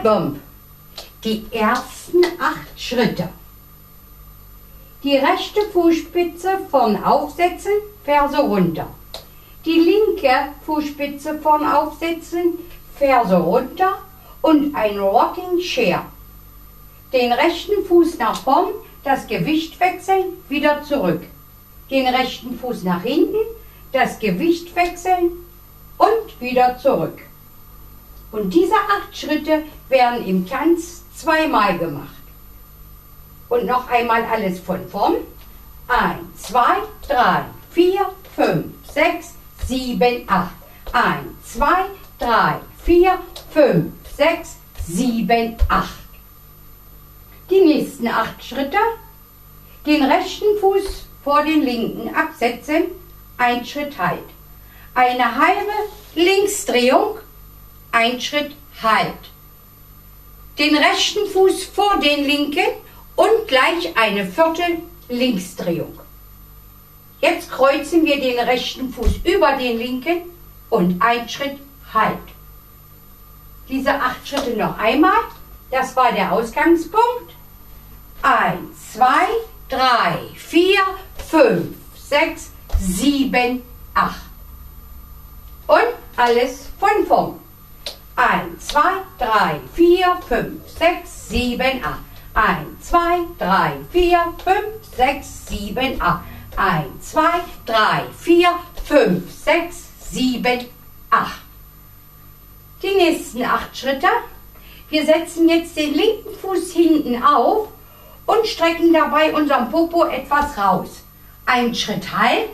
Zeitbomb. Die ersten acht Schritte. Die rechte Fußspitze vorn aufsetzen, Ferse runter. Die linke Fußspitze vorn aufsetzen, Ferse runter und ein Rocking Chair. Den rechten Fuß nach vorn, das Gewicht wechseln, wieder zurück. Den rechten Fuß nach hinten, das Gewicht wechseln und wieder zurück. Und diese acht Schritte werden im Tanz zweimal gemacht. Und noch einmal alles von vorn. Eins, zwei, drei, vier, fünf, sechs, sieben, acht. Eins, zwei, drei, vier, fünf, sechs, sieben, acht. Die nächsten acht Schritte. Den rechten Fuß vor den linken absetzen, ein Schritt halt. Eine halbe Linksdrehung, ein Schritt halt. Den rechten Fuß vor den linken und gleich eine Viertel Linksdrehung. Jetzt kreuzen wir den rechten Fuß über den linken und ein Schritt halt. Diese acht Schritte noch einmal. Das war der Ausgangspunkt. Eins, zwei, drei, vier, fünf, sechs, sieben, acht. Und alles von vorn. Eins, zwei, drei, vier, fünf, sechs, sieben, acht. Eins, zwei, drei, vier, fünf, sechs, sieben, acht. Eins, zwei, drei, vier, fünf, sechs, sieben, acht. Die nächsten acht Schritte. Wir setzen jetzt den linken Fuß hinten auf und strecken dabei unseren Popo etwas raus. Ein Schritt halt,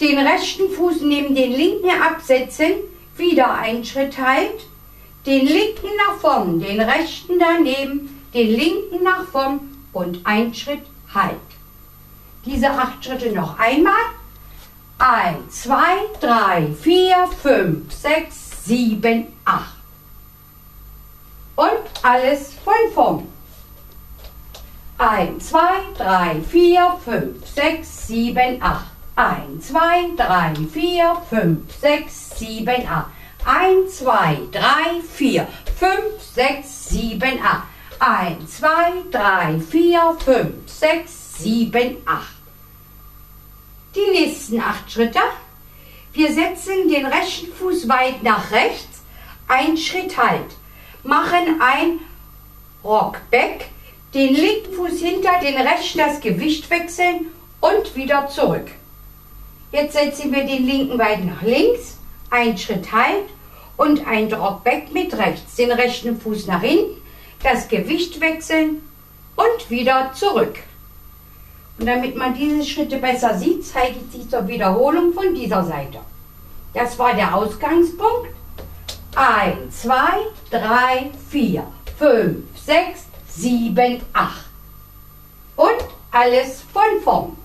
den rechten Fuß neben den linken absetzen, wieder ein Schritt halt, den linken nach vorn, den rechten daneben, den linken nach vorn und ein Schritt halt. Diese acht Schritte noch einmal. Eins, zwei, drei, vier, fünf, sechs, sieben, acht. Und alles von vorn. 1, 2, 3, 4, 5, 6, 7, 8. 1, 2, 3, 4, 5, 6, 7, 8. 1, 2, 3, 4, 5, 6, 7, 8. 1, 2, 3, 4, 5, 6, 7, 8. Die nächsten acht Schritte. Wir setzen den rechten Fuß weit nach rechts, ein Schritt halt, machen ein Rockback, den linken Fuß hinter den rechten das Gewicht wechseln und wieder zurück. Jetzt setzen wir den linken weit nach links, einen Schritt halt und ein Dropback mit rechts. Den rechten Fuß nach hinten, das Gewicht wechseln und wieder zurück. Und damit man diese Schritte besser sieht, zeige ich sie zur Wiederholung von dieser Seite. Das war der Ausgangspunkt. 1, 2, 3, 4, 5, 6, 7, 8. Und alles von vorn.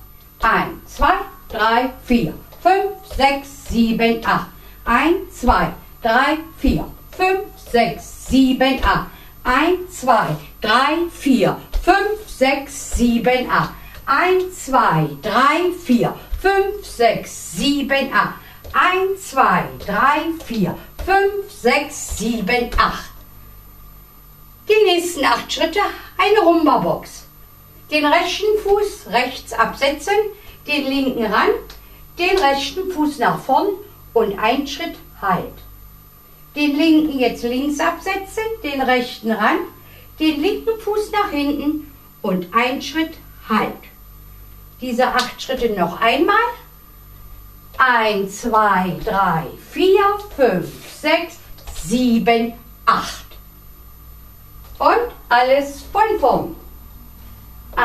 1, 2, 3, 4, 5, 6, 7, 8. 1, 2, 3, 4, 5, 6, 7, 8. 1, 2, 3, 4, 5, 6, 7, 8. 1, 2, 3, 4, 5, 6, 7, 8. 1, 2, 3, 4, 5, 6, 7, 8. Die nächsten acht Schritte eine Rumba-Box. Den rechten Fuß rechts absetzen, den linken ran, den rechten Fuß nach vorn und ein Schritt halt. Den linken jetzt links absetzen, den rechten ran, den linken Fuß nach hinten und ein Schritt halt. Diese acht Schritte noch einmal. 1, 2, 3, 4, 5, 6, 7, 8. Und alles von vorn.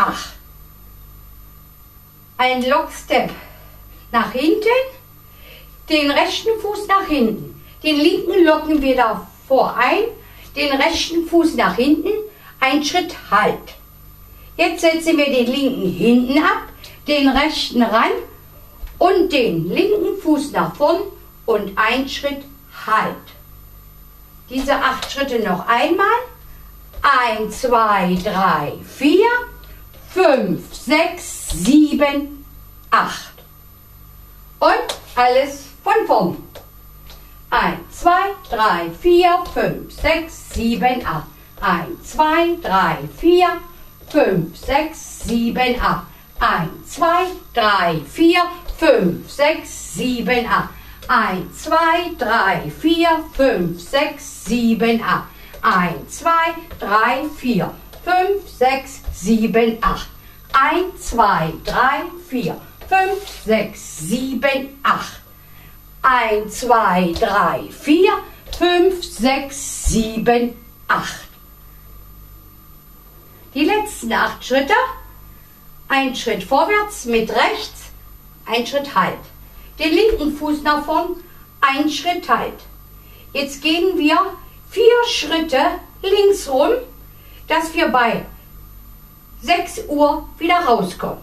8. Ein Lockstep nach hinten, den rechten Fuß nach hinten. Den linken locken wir davor ein, den rechten Fuß nach hinten, ein Schritt Halt. Jetzt setzen wir den linken hinten ab, den rechten ran und den linken Fuß nach vorn und ein Schritt Halt. Diese acht Schritte noch einmal. Eins, zwei, drei, vier, fünf, sechs, sieben, acht. Und alles von vorn. Eins, zwei, drei, vier, fünf, sechs, sieben, acht. Eins, zwei, drei, vier, fünf, sechs, sieben, acht. Eins, zwei, drei, vier, fünf, sechs, sieben, acht. Eins, zwei, drei, vier, fünf, sechs, sieben, acht. Eins, zwei, drei, vier, fünf, sechs, sieben, acht. Eins, zwei, drei, vier, fünf, sechs, sieben, acht. Eins, zwei, drei, vier, fünf, sechs, sieben, acht. Die letzten acht Schritte. Ein Schritt vorwärts mit rechts, ein Schritt halt. Den linken Fuß nach vorn, ein Schritt halt. Jetzt gehen wir vier Schritte links rum, dass wir bei 6 Uhr wieder rauskommen.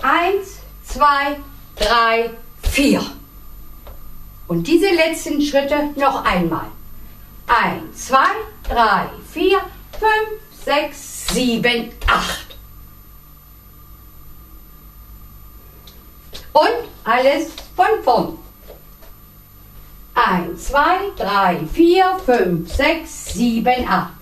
Eins, zwei, drei, vier. Und diese letzten Schritte noch einmal. Eins, zwei, drei, vier, fünf, sechs, sieben, acht. Und alles von vorn. Eins, zwei, drei, vier, fünf, sechs, sieben, acht.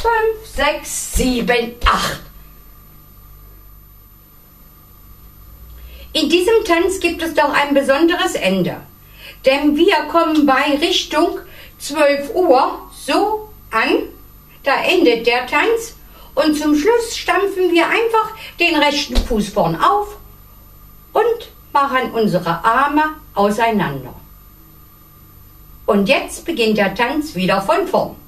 5, 6, 7, 8. In diesem Tanz gibt es doch ein besonderes Ende. Denn wir kommen bei Richtung 12 Uhr so an, da endet der Tanz und zum Schluss stampfen wir einfach den rechten Fuß vorn auf und machen unsere Arme auseinander. Und jetzt beginnt der Tanz wieder von vorn.